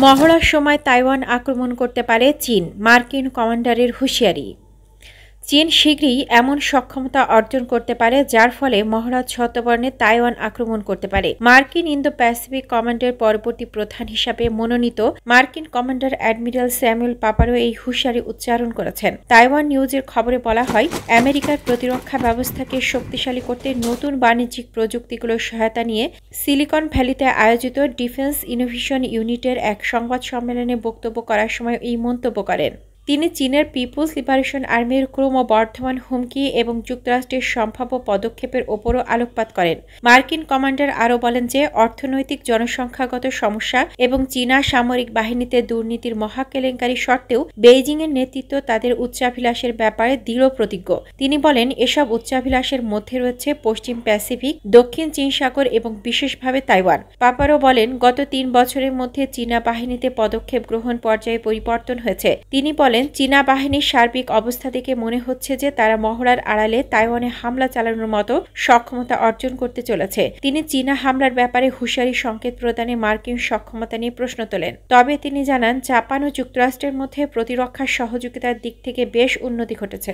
মহড়ার সময় তাইওয়ান আক্রমণ করতে পারে চীন। মার্কিন কমান্ডারের হুঁশিয়ারি। চীন শীঘ্রই এমন সক্ষমতা অর্জন করতে পারে, যার ফলে মহারাজ ছদ্মবর্ণে তাইওয়ান আক্রমণ করতে পারে। মার্কিন ইন্দো প্যাসিফিক কমান্ডের পরবর্তী প্রধান হিসাবে মনোনীত মার্কিন কমান্ডার অ্যাডমিরাল স্যামুয়েল পাপারও এই হুঁশিয়ারি উচ্চারণ করেছেন। তাইওয়ান নিউজের খবরে বলা হয়, আমেরিকার প্রতিরক্ষা ব্যবস্থাকে শক্তিশালী করতে নতুন বাণিজ্যিক প্রযুক্তিগুলোর সহায়তা নিয়ে সিলিকন ভ্যালিতে আয়োজিত ডিফেন্স ইনোভেশন ইউনিটের এক সংবাদ সম্মেলনে বক্তব্য করার সময় এই মন্তব্য করেন। তিনি চীনের পিপুলস লিবারেশন আর্মির ক্রমবর্ধমান হুমকি এবং যুক্তরাষ্ট্রের সম্ভাব্য পদক্ষেপের ওপরও আলোকপাত করেন। মার্কিন কমান্ডার আরও বলেন যে, অর্থনৈতিক জনসংখ্যাগত সমস্যা এবং চীনা সামরিক বাহিনীতে দুর্নীতির মহা মহাকেলেঙ্কারি সত্ত্বেও বেইজিংয়ের নেতৃত্ব তাদের উচ্চাভিলাষের ব্যাপারে দৃঢ় প্রতিজ্ঞ। তিনি বলেন, এসব উচ্চাভিলাষের মধ্যে রয়েছে পশ্চিম প্যাসিফিক, দক্ষিণ চীন সাগর এবং বিশেষভাবে তাইওয়ান। পাপারও বলেন, গত তিন বছরের মধ্যে চীনা বাহিনীতে পদক্ষেপ গ্রহণ পর্যায়ে পরিবর্তন হয়েছে। তিনি বলেন বলেন, চীনা বাহিনীর সার্বিক অবস্থা থেকে মনে হচ্ছে যে তারা মহড়ার আড়ালে তাইওয়ানে হামলা চালানোর মতো সক্ষমতা অর্জন করতে চলেছে। তিনি চীনা হামলার ব্যাপারে হুঁশিয়ারি সংকেত প্রদানে মার্কিন সক্ষমতা নিয়ে প্রশ্ন তোলেন। তবে তিনি জানান, জাপান ও যুক্তরাষ্ট্রের মধ্যে প্রতিরক্ষা সহযোগিতার দিক থেকে বেশ উন্নতি ঘটেছে।